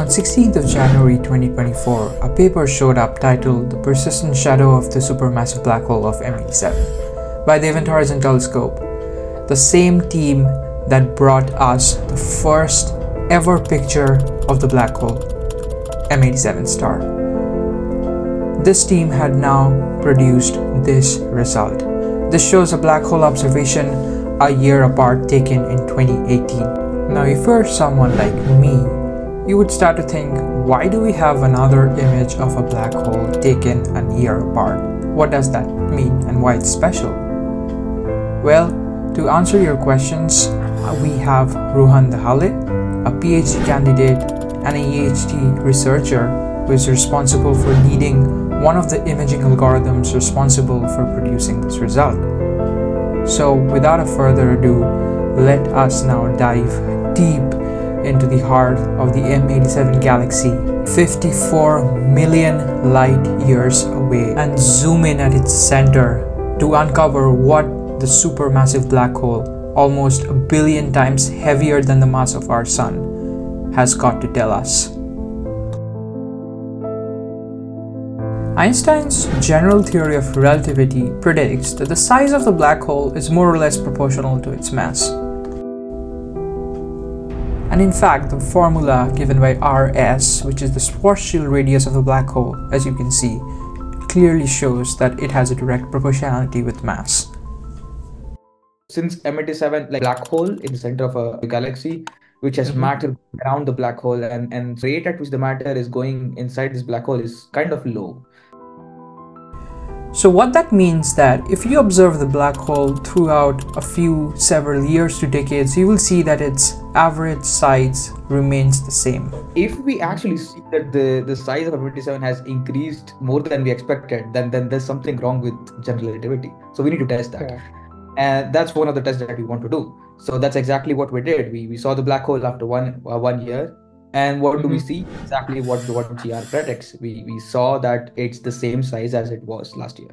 On 16th of January 2024, a paper showed up titled The Persistent Shadow of the Supermassive Black Hole of M87 by the Event Horizon Telescope, the same team that brought us the first ever picture of the black hole, M87 star. This team had now produced this result. This shows a black hole observation a year apart taken in 2018. Now, if you're someone like me, you would start to think, why do we have another image of a black hole taken a year apart? What does that mean and why it's special? Well, to answer your questions, uh, we have Rohan Dahale, a PhD candidate and a EHT researcher who is responsible for leading one of the imaging algorithms responsible for producing this result. So, without a further ado, let us now dive deep into the heart of the M87 galaxy, 54 million light years away, and zoom in at its center to uncover what the supermassive black hole, almost a billion times heavier than the mass of our Sun, has got to tell us. Einstein's general theory of relativity predicts that the size of the black hole is more or less proportional to its mass. And in fact, the formula given by RS, which is the Schwarzschild radius of the black hole, as you can see, clearly shows that it has a direct proportionality with mass since M87 like black hole in the center of a galaxy which has mm-hmm. matter around the black hole and and rate at which the matter is going inside this black hole is kind of low so what that means that if you observe the black hole throughout a few several years to decades you will see that its average size remains the same. If we actually see that the the size of M87 has increased more than we expected then then there's something wrong with general relativity. So we need to test that. Yeah. And that's one of the tests that we want to do. So that's exactly what we did. We, we saw the black hole after one uh, one year and what mm-hmm. do we mm-hmm. see exactly what what gr predicts we we saw that it's the same size as it was last year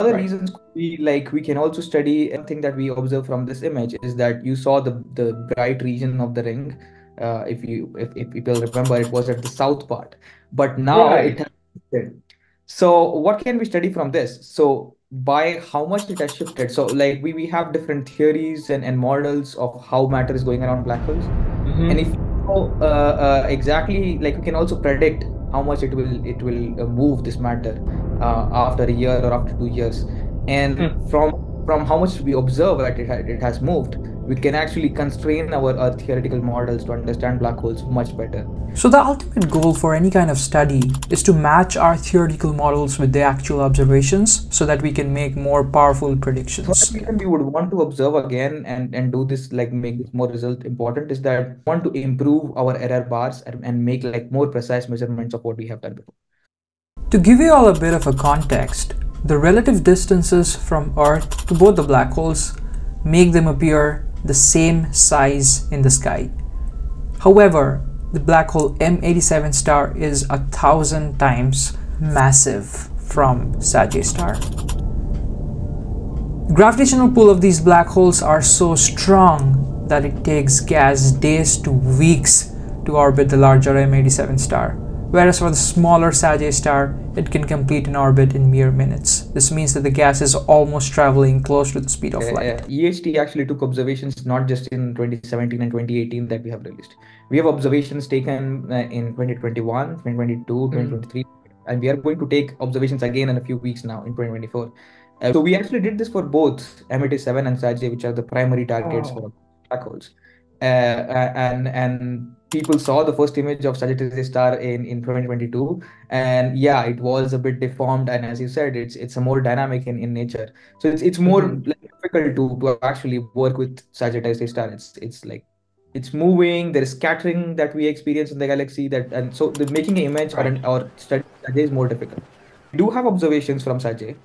other right. reasons we like we can also study thing that we observe from this image is that you saw the the bright region of the ring uh, if you if, if people remember it was at the south part but now right. it has so what can we study from this so by how much it has shifted so like we, we have different theories and, and models of how matter is going around black holes mm-hmm. and if know uh, uh, exactly like we can also predict how much it will it will uh, move this matter uh, after a year or after two years and mm. from from how much we observe that it, ha- it has moved we can actually constrain our, our theoretical models to understand black holes much better. So the ultimate goal for any kind of study is to match our theoretical models with the actual observations so that we can make more powerful predictions. So we would want to observe again and, and do this like make this more result important is that want to improve our error bars and, and make like more precise measurements of what we have done before. To give you all a bit of a context, the relative distances from Earth to both the black holes make them appear the same size in the sky. However, the black hole M87 star is a thousand times massive from Sagittarius star. The gravitational pull of these black holes are so strong that it takes gas days to weeks to orbit the larger M87 star whereas for the smaller Sagittarius star, it can complete an orbit in mere minutes. This means that the gas is almost traveling close to the speed of light. Uh, EHT actually took observations not just in 2017 and 2018 that we have released. We have observations taken uh, in 2021, 2022, mm-hmm. 2023, and we are going to take observations again in a few weeks now in 2024. Uh, so we actually did this for both M87 and Sagittarius, which are the primary targets oh. for black holes. Uh, uh, and and people saw the first image of Sagittarius star in, in 2022 and yeah it was a bit deformed and as you said it's it's a more dynamic in, in nature. So it's it's more mm-hmm. difficult to, to actually work with Sagittarius star. It's it's like it's moving there is scattering that we experience in the galaxy that and so the making an image or an, or study is more difficult. We do have observations from Sagittarius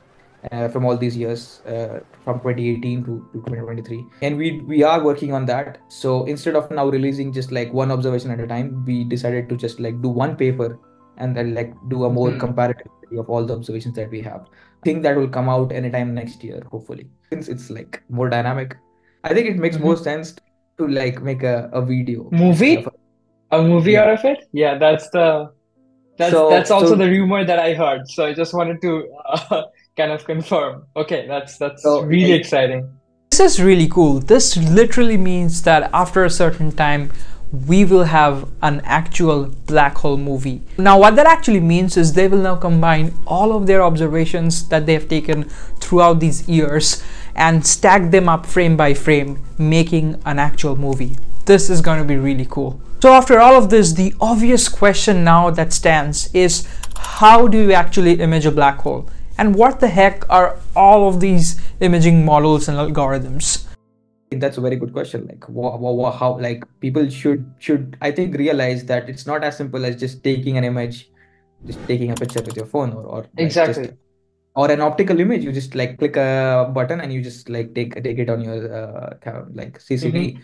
uh, from all these years uh, from 2018 to, to 2023 and we we are working on that so instead of now releasing just like one observation at a time we decided to just like do one paper and then like do a more mm-hmm. comparative of all the observations that we have I think that will come out anytime next year hopefully since it's like more dynamic i think it makes mm-hmm. more sense to like make a, a video movie A movie Yeah. out of it? Yeah, that's the that's So that's also so the rumor that I heard. So I just wanted to uh, kind of confirm. Okay, that's that's so really exciting. This is really cool. This literally means that after a certain time, we will have an actual black hole movie. Now, what that actually means is they will now combine all of their observations that they have taken throughout these years and stack them up frame by frame, making an actual movie. This is going to be really cool. So, after all of this, the obvious question now that stands is how do you actually image a black hole? And what the heck are all of these imaging models and algorithms? that's a very good question. Like, wha wha wha- how, like, people should should I think realize that it's not as simple as just taking an image, just taking a picture with your phone, or or like just Exactly. or an optical image. You just like click a button and you just like take take it on your uh, ca- like hmm CCD.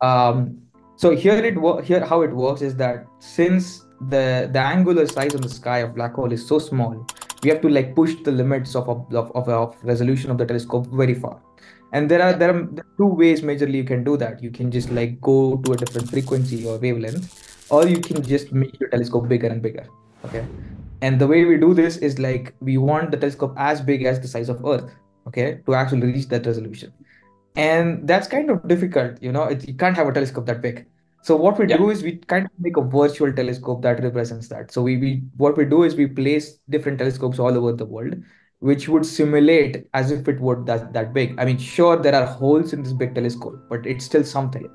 Um, so here it wo- here how it works is that since the the angular size of the sky of black hole is so small, we have to like push the limits of of, of, of, resolution of the telescope very far. And there are there are there are two ways majorly you can do that. You can just like go to a different frequency or wavelength, or you can just make your telescope bigger and bigger. Okay. And the way we do this is like we want the telescope as big as the size of Earth, okay, to actually reach that resolution and that's kind of difficult you know it, you can't have a telescope that big so what we Yeah. do is we kind of make a virtual telescope that represents that so we, we what we do is we place different telescopes all over the world which would simulate as if it were that that big i mean sure there are holes in this big telescope but it's still something?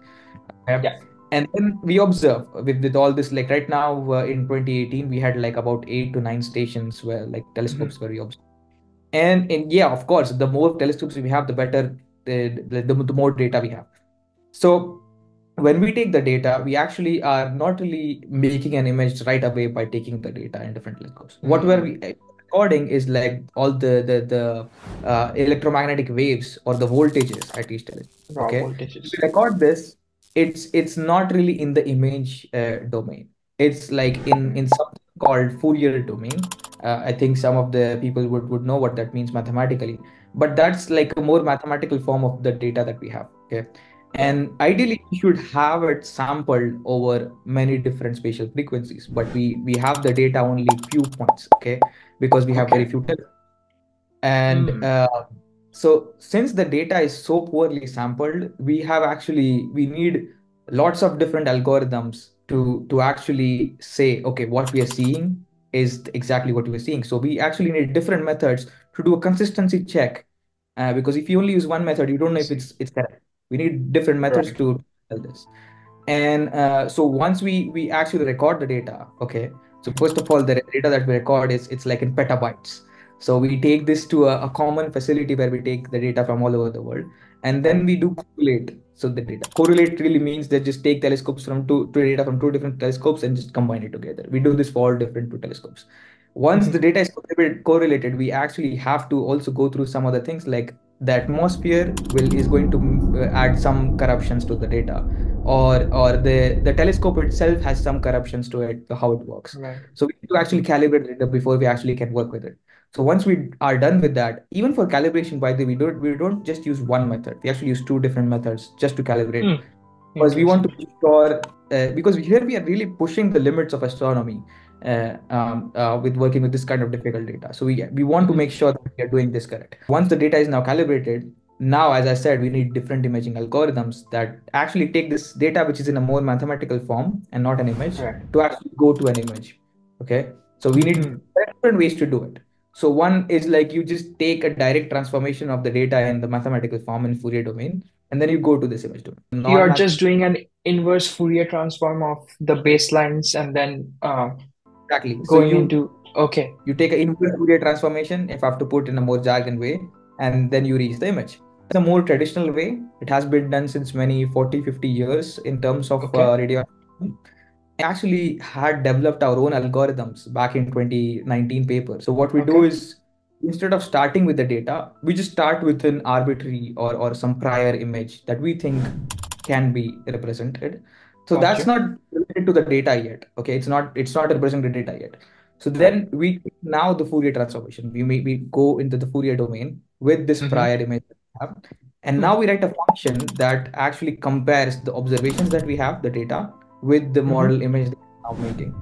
Yeah. and then we observe with, with all this like right now uh, in 2018 we had like about eight to nine stations where like hmm telescopes were observed and and yeah of course the more telescopes we have the better the, the, the, the more data we have so when we take the data we actually are not really making an image right away by taking the data in different telescopes what we're Mm. we- recording is like all the the, the uh, electromagnetic waves or the voltages at each Raw okay? voltages. we record this it's it's not really in the image uh, domain. It's like in in something called fourier domain. Uh, i think some of the people would would know what that means mathematically. But that's like a more mathematical form of the data that we have okay and ideally we should have it sampled over many different spatial frequencies but we we have the data only few points okay because we have very few telescopes and Mm. uh, so since the data is so poorly sampled, we have actually we need lots of different algorithms to to actually say, okay, what we are seeing is exactly what we're seeing. So we actually need different methods to do a consistency check. Uh, because if you only use one method, you don't know if it's it's correct. We need different methods Right. to tell this. And uh, so once we we actually record the data, okay. So first of all, the data that we record is it's like in petabytes. So we take this to a, a common facility where we take the data from all over the world, and then we do correlate. So the data correlate really means that just take telescopes from two, two data from two different telescopes and just combine it together. We do this for all different two telescopes. Once the hmm data is correlated, we actually have to also go through some other things like the atmosphere will is going to uh, add some corruptions to the data or or the the telescope itself has some corruptions to it how it works Right. so we need to actually calibrate it before we actually can work with it so once we are done with that even for calibration by the way we don't we don't just use one method we actually use two different methods just to calibrate Mm. Because we want to be sure uh, because here we are really pushing the limits of astronomy uh, um, uh, with working with this kind of difficult data. So we we want to make sure that we are doing this correct. Once the data is now calibrated now as i said we need different imaging algorithms that actually take this data which is in a more mathematical form and not an image Right. to actually go to an image okay? So we need different ways to do it. So one is like you just take a direct transformation of the data in the mathematical form in Fourier domain, and then you go to this image domain. You are just doing an inverse Fourier transform of the baselines and then uh, exactly. So going you into okay. you take an inverse Fourier transformation, if I have to put in a more jargon way, and then you reach the image. It's a more traditional way. It has been done since many 40, 50 years in terms of Okay. uh, radio. Actually, had developed our own algorithms back in 2019 paper. So what we do is instead of starting with the data, we just start with an arbitrary or, or some prior image that we think can be represented. So that's not related to the data yet. Okay, it's not it's not representing the data yet. So then we now the Fourier transformation. We may we go into the Fourier domain with this hmm prior image that we have. And now we write a function that actually compares the observations that we have, the data, with the Mhm. model image that we're now making.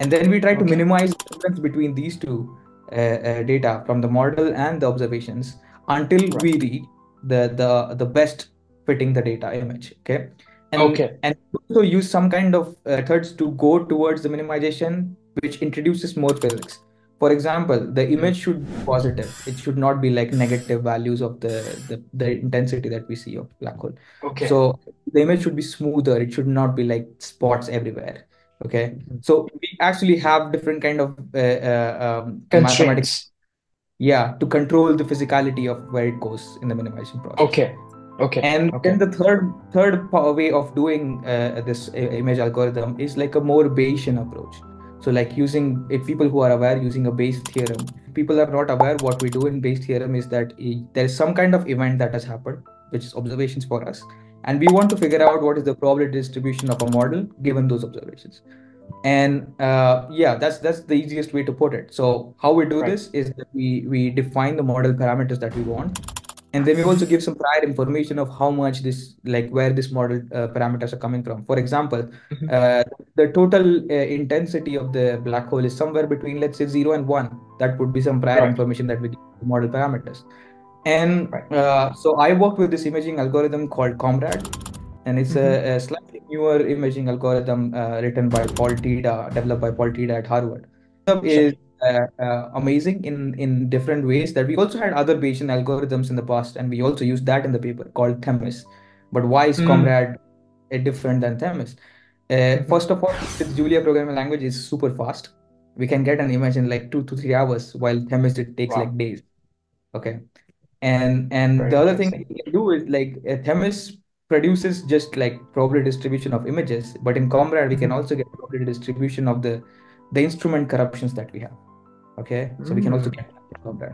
And then we try to minimize the difference between these two Uh, uh, data from the model and the observations until Right. we reach the, the, the best fitting the data image. Okay. And, Okay. and also use some kind of methods to go towards the minimization, which introduces more physics. For example, the image should be positive. It should not be like negative values of the, the, the intensity that we see of black hole. Okay. So the image should be smoother. It should not be like spots everywhere. Okay. Mhm. So we actually have different kind of uh, uh, um, mathematics, yeah, to control the physicality of where it goes in the minimization process. Okay. Okay. And Okay. then the third third way of doing uh, this image algorithm is like a more Bayesian approach. So like using if people who are aware using a Bayes theorem. If people are not aware, what we do in Bayes theorem is that there is some kind of event that has happened, which is observations for us, and we want to figure out what is the probability distribution of a model given those observations. And uh, yeah, that's that's the easiest way to put it. So how we do Right. this is that we we define the model parameters that we want and then we also give some prior information of how much this like where this model uh, parameters are coming from for example Mhm. uh, the total uh, intensity of the black hole is somewhere between let's say 0 and 1 that would be some prior Right. information that we give to model parameters and uh, so i worked with this imaging algorithm called comrade and it's Mhm. a, a slightly newer imaging algorithm uh, written by Paul Tiede developed by Paul Tiede at harvard Sure. is uh, uh, amazing in in different ways that we also had other Bayesian algorithms in the past and we also used that in the paper called Themis. But why is Mm. Comrade different than Themis? Uh, Mhm. First of all, this Julia programming language is super fast. We can get an image in like two to three hours, while Themis it takes Wow. like days. Okay. And and Very the other thing we can do is like Themis produces just like probability distribution of images, but in Comrade we can also get probability distribution of the the instrument corruptions that we have. Okay, so we can also Mm. get that from that.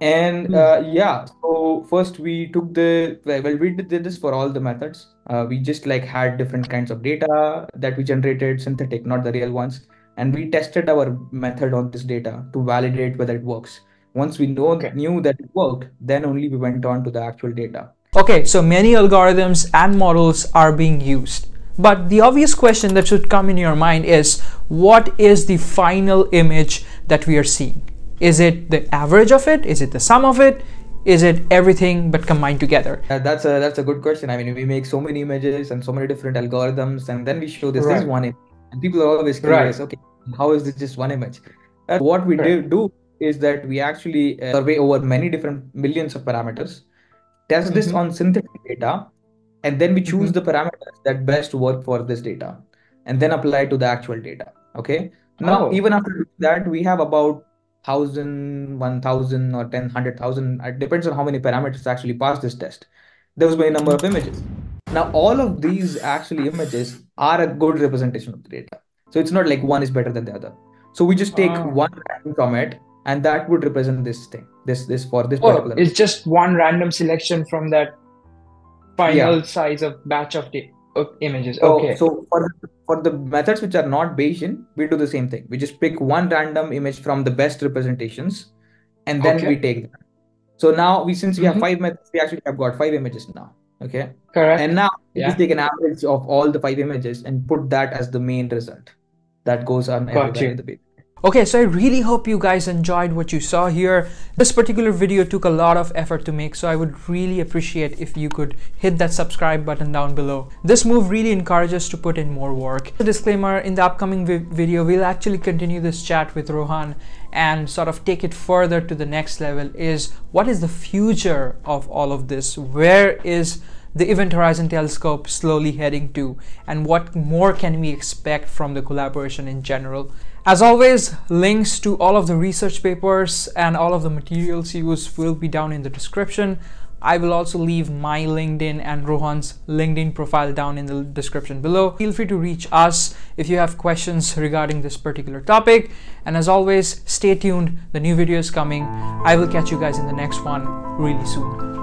And Mm. uh, yeah, so first we took the well, well, we did this for all the methods. Uh, we just like had different kinds of data that we generated, synthetic, not the real ones, and we tested our method on this data to validate whether it works. Once we know Okay. knew that it worked, then only we went on to the actual data. Okay, so many algorithms and models are being used. But the obvious question that should come in your mind is what is the final image that we are seeing? Is it the average of it? Is it the sum of it? Is it everything but combined together? Uh, that's a that's a good question. I mean, we make so many images and so many different algorithms, and then we show this this is one image, and people are always Right. curious. Okay, how is this just one image? Uh, what we do, do is that we actually uh, survey over many different millions of parameters, test this Mhm. on synthetic data, and then we choose Mhm. the parameters that best work for this data, and then apply to the actual data. Okay. Now, Oh. even after that, we have about thousand, one thousand, or ten, hundred thousand. It depends on how many parameters actually pass this test. There was by number of images. Now, all of these actually images are a good representation of the data. So it's not like one is better than the other. So we just take Ah. one from it, and that would represent this thing. This this for this Oh, particular. it's just one random selection from that final size of batch of da- of images. So, Okay. so for the, for the methods which are not Bayesian, we do the same thing. We just pick one random image from the best representations, and then Okay. we take that. So now we since we have Mhm. five methods, we actually have got five images now. Okay. Correct. And now we Yeah. just take an average of all the five images and put that as the main result. That goes on everywhere in the paper. Okay, so I really hope you guys enjoyed what you saw here. This particular video took a lot of effort to make, so I would really appreciate if you could hit that subscribe button down below. This move really encourages to put in more work. A disclaimer, in the upcoming vi video, we'll actually continue this chat with Rohan and sort of take it further to the next level is what is the future of all of this? Where is the Event Horizon Telescope slowly heading to, and what more can we expect from the collaboration in general. As always, links to all of the research papers and all of the materials used will be down in the description. I will also leave my LinkedIn and Rohan's LinkedIn profile down in the description below. Feel free to reach us if you have questions regarding this particular topic. And as always, stay tuned. The new video is coming. I will catch you guys in the next one really soon.